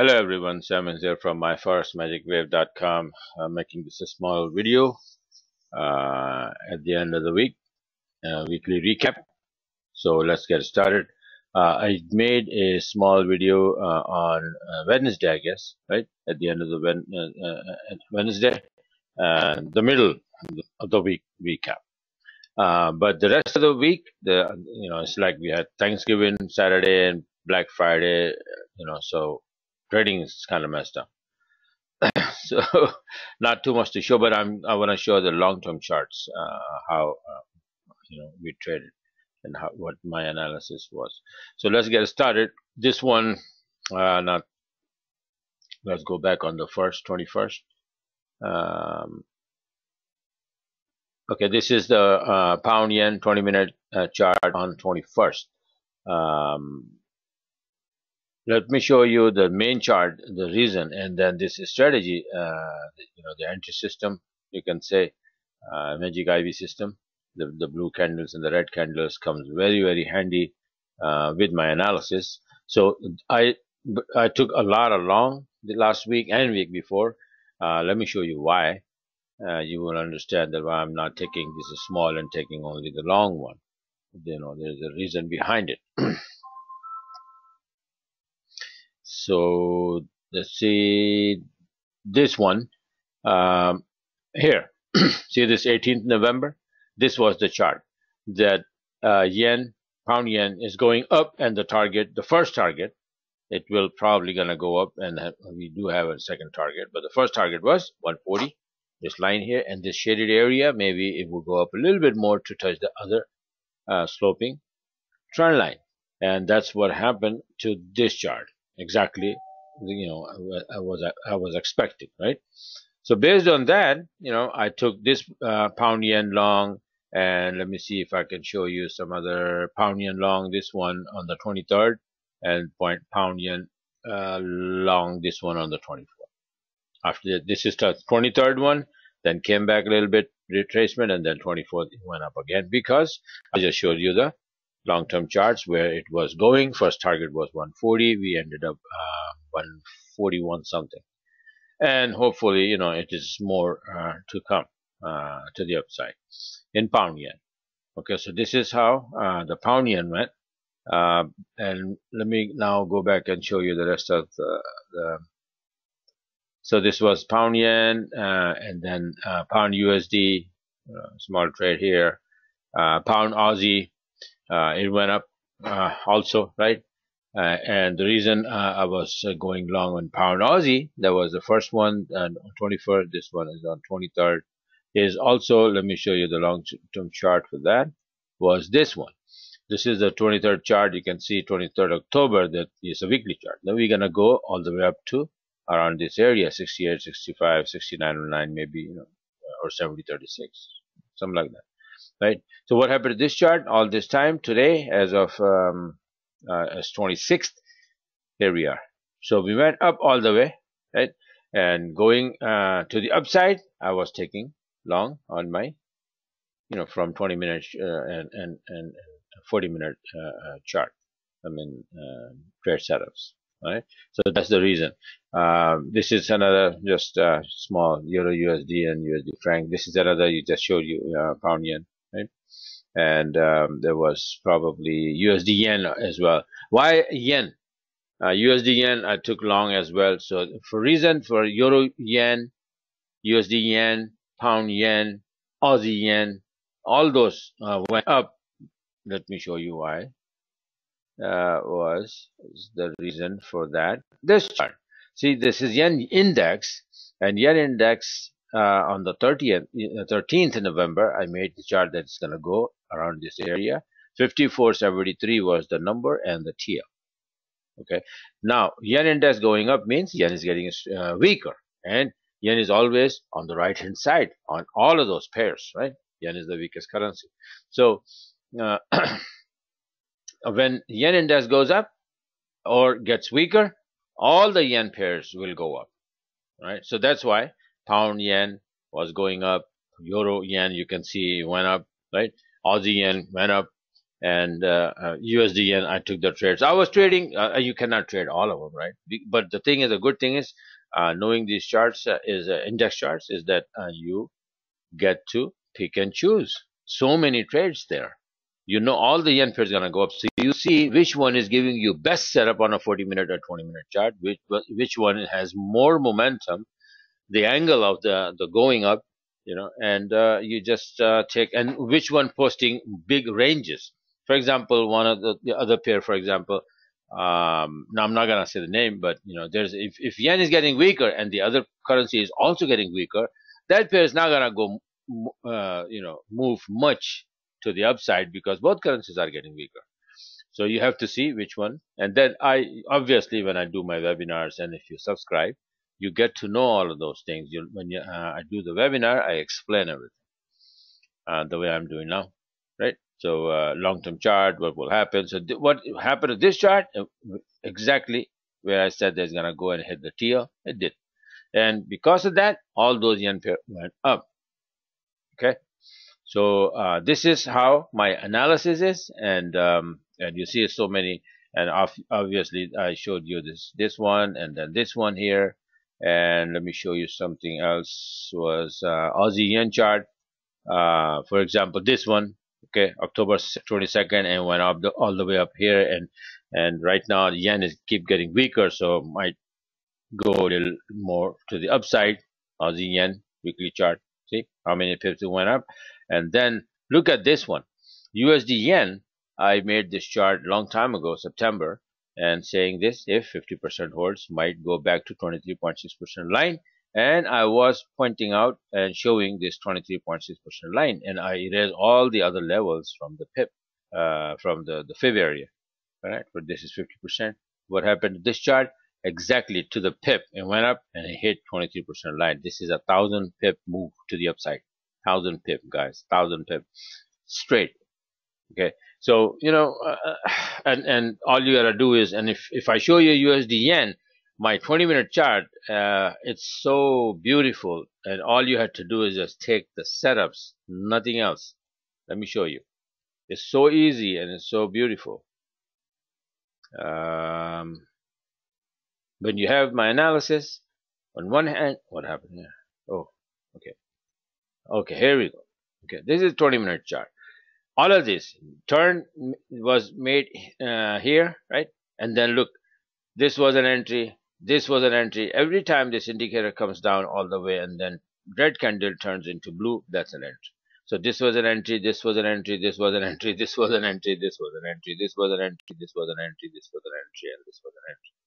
Hello everyone, Simon here from myforexmagicwave.com. I'm making this a small video uh, at the end of the week, uh, weekly recap. So let's get started. Uh, I made a small video uh, on uh, Wednesday, I guess, right at the end of the uh, Wednesday, the middle of the week recap. but the rest of the week, the you know, it's like we had Thanksgiving Saturday and Black Friday, you know, so trading is kind of messed up. so not too much to show, but I'm I want to show the long-term charts, uh, how uh, you know we traded and how, what my analysis was. So let's get started. This one, uh, not. Let's go back on the first 21st. Um, okay, this is the uh, pound yen 20 minute uh, chart on 21st. Um, let me show you the main chart, the reason, and then this strategy, uh, you know, the entry system, you can say, uh, magic IB system, the, the blue candles and the red candles comes very, very handy uh, with my analysis. So I, I took a lot along the last week and week before. Uh, let me show you why. Uh, you will understand that why I'm not taking this small and taking only the long one. You know, there's a reason behind it. so let's see this one um, here. See this 18th November? This was the chart that uh, yen pound yen is going up and the target the first target it will probably gonna go up and we do have a second target but the first target was 140 this line here and this shaded area maybe it will go up a little bit more to touch the other uh, sloping trend line. And that's what happened to this chart exactly you know I was I was expecting right? So based on that you know I took this uh, pound yen long and let me see if I can show you some other pound yen long this one on the 23rd and point pound yen uh, long this one on the 24th after that this is the 23rd one then came back a little bit retracement and then 24th went up again because I just showed you the long-term charts where it was going. First target was 140. We ended up uh, 141 something. And hopefully, you know, it is more uh, to come uh, to the upside in pound yen. Okay, so this is how uh, the pound yen went. Uh, and let me now go back and show you the rest of the, the so this was pound yen uh, and then pound USD, small trade here, pound Aussie, it went up uh, also, right? Uh, and the reason I was going long on pound Aussie, that was the first one on 21st. This one is on 23rd. Is also let me show you the long-term chart for that. Was this one? This is the 23rd chart. You can see 23rd October. That is a weekly chart. Now we're gonna go all the way up to around this area 68 65 69 09, maybe you know or 70 36 something like that right? So what happened to this chart all this time today as of um, uh, as 26th? Here we are. So we went up all the way, right? And going uh, to the upside, I was taking long on my, you know, from 20 minutes uh, and, and, and 40 minute uh, uh, chart. I mean, uh, trade setups, right? So that's the reason. Um, this is another just small Euro USD and USD franc. This is another you just showed you pound yen? And um, there was probably USD yen as well. Why yen? Uh, USD yen I took long as well. So for reason for Euro yen, USD yen, pound yen, Aussie yen, all those uh, went up. Let me show you why. Uh, was the reason for that. This chart. See, this is yen index, and yen index uh, on the 30th, 13th uh, November, I made the chart that's going to go around this area. 5473 was the number and the TL. Okay. Now, yen index going up means yen is getting uh, weaker and yen is always on the right hand side on all of those pairs, right? Yen is the weakest currency. So, uh, when yen index goes up or gets weaker, all the yen pairs will go up, right? So that's why pound yen was going up, euro yen you can see went up, right? Aussie yen went up, and uh, uh, USD yen. I took the trades. I was trading. Uh, you cannot trade all of them, right? But the thing is, the good thing is uh, knowing these charts uh, is uh, index charts is that you get to pick and choose. So many trades there. You know all the yen pairs gonna go up. So you see which one is giving you best setup on a 40 minute or 20 minute chart. Which which one has more momentum, the angle of the the going up, you know, and you just take and which one posting big ranges for example, one of the, the other pair, for example, um, now I'm not gonna say the name, but you know, there's if, if yen is getting weaker and the other currency is also getting weaker, that pair is not gonna go, uh, you know, move much to the upside because both currencies are getting weaker. So you have to see which one, and then I obviously when I do my webinars and if you subscribe, you get to know all of those things. You, when you, uh, I do the webinar, I explain everything uh, the way I'm doing now, right? So uh, long-term chart, what will happen? So what happened to this chart? Uh, exactly where I said there's gonna go and hit the TL, it did. And because of that, all those yen pair went up. Okay. So uh, this is how my analysis is, and um, and you see so many. And obviously, I showed you this this one, and then this one here. And let me show you something else. Was uh, Aussie yen chart. Uh, for example, this one okay october 22nd and went up the, all the way up here and and right now the yen is keep getting weaker so might go a little more to the upside Aussie yen weekly chart see how many pips it went up and then look at this one USD yen I made this chart long time ago September and saying this if 50% holds might go back to 23.6% line. And I was pointing out and showing this 23.6% line and I erased all the other levels from the pip uh, from the, the fib area. Right but this is 50% what happened to this chart? Exactly to the pip it went up and it hit 23% line. This is a thousand pip move to the upside. Thousand pip guys. Thousand pip straight. Okay so you know uh, uh and and all you gotta do is and if if I show you USD yen my 20 minute chart, uh, it's so beautiful. And all you had to do is just take the setups, nothing else. Let me show you. It's so easy and it's so beautiful. Um, when you have my analysis, on one hand, what happened here? Oh, okay. Okay, here we go. Okay, this is 20 minute chart. All of this turn was made uh, here, right? And then look, this was an entry, this was an entry. Every time this indicator comes down all the way and then red candle turns into blue, that's an entry. So this was an entry, this was an entry, this was an entry, this was an entry, this was an entry, this was an entry, this was an entry, this was an entry, and this was an entry.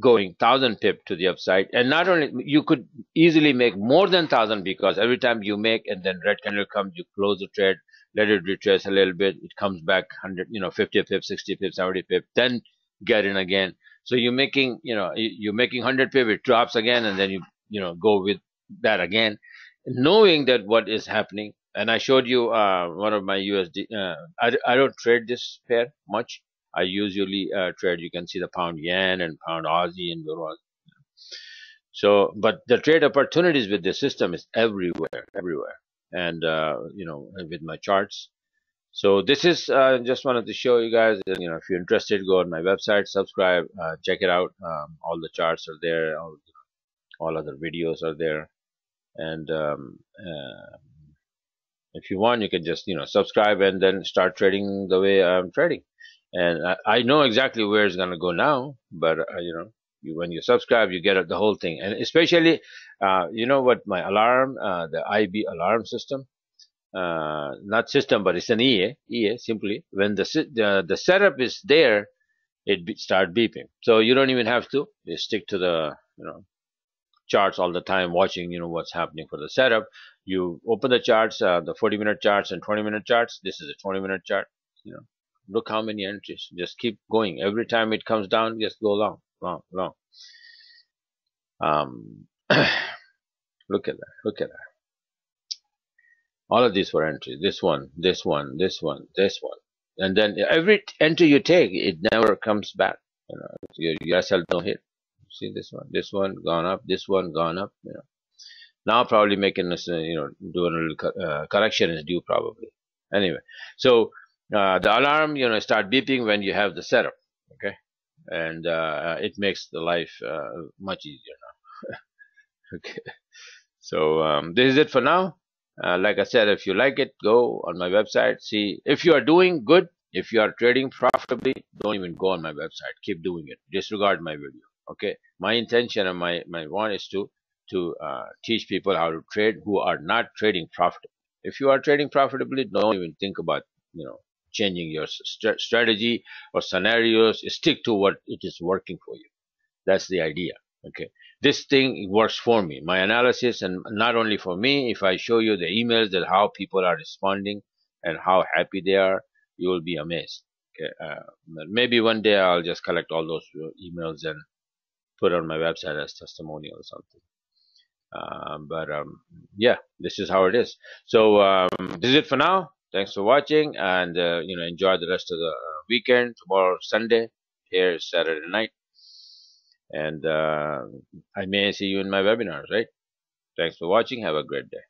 Going thousand pip to the upside, and not only you could easily make more than thousand because every time you make and then red candle comes, you close the trade, let it retrace a little bit, it comes back hundred, you know, fifty pip, sixty pip, seventy pip, then get in again. So you're making, you know, you're making 100 pivot drops again, and then you, you know, go with that again, knowing that what is happening. And I showed you uh, one of my USD. Uh, I, I don't trade this pair much. I usually uh, trade. You can see the pound yen and pound Aussie and euro. So, but the trade opportunities with the system is everywhere, everywhere. And uh, you know, with my charts, so this is uh, just wanted to show you guys. You know, if you're interested, go on my website, subscribe, uh, check it out. Um, all the charts are there. All, all other videos are there. And um, uh, if you want, you can just you know subscribe and then start trading the way I'm trading. And I, I know exactly where it's gonna go now, but uh, you know, you, when you subscribe, you get the whole thing. And especially, uh, you know what, my alarm, uh, the IB alarm system uh, not system, but it's an EA, EA simply. When the, the, the setup is there, it be, start beeping. So you don't even have to you stick to the, you know, charts all the time, watching, you know, what's happening for the setup. You open the charts, uh, the 40 minute charts and 20 minute charts. This is a 20 minute chart, you know, look how many entries. Just keep going. Every time it comes down, just go long, long, long. Um, look at that. Look at that all of these were entries this one this one this one this one and then every entry you take it never comes back you know your, your SL don't hit see this one this one gone up this one gone up you know now probably making this uh, you know doing a little uh, correction is due probably Anyway, so uh, the alarm, you know, start beeping when you have the setup. Okay, and uh, it makes the life uh, much easier now. okay, so um, this is it for now. Uh, like I said, if you like it, go on my website. See if you are doing good. If you are trading profitably, don't even go on my website. Keep doing it. Disregard my video. Okay. My intention and my my one is to to uh, teach people how to trade who are not trading profitably. If you are trading profitably, don't even think about you know changing your st strategy or scenarios. Stick to what it is working for you. That's the idea. Okay this thing works for me my analysis and not only for me if i show you the emails that how people are responding and how happy they are you will be amazed okay uh, maybe one day i'll just collect all those uh, emails and put on my website as testimonial or something uh, but um, yeah this is how it is so um, this is it for now thanks for watching and uh, you know enjoy the rest of the uh, weekend tomorrow sunday here is saturday night and uh, I may see you in my webinars, right? Thanks for watching. Have a great day.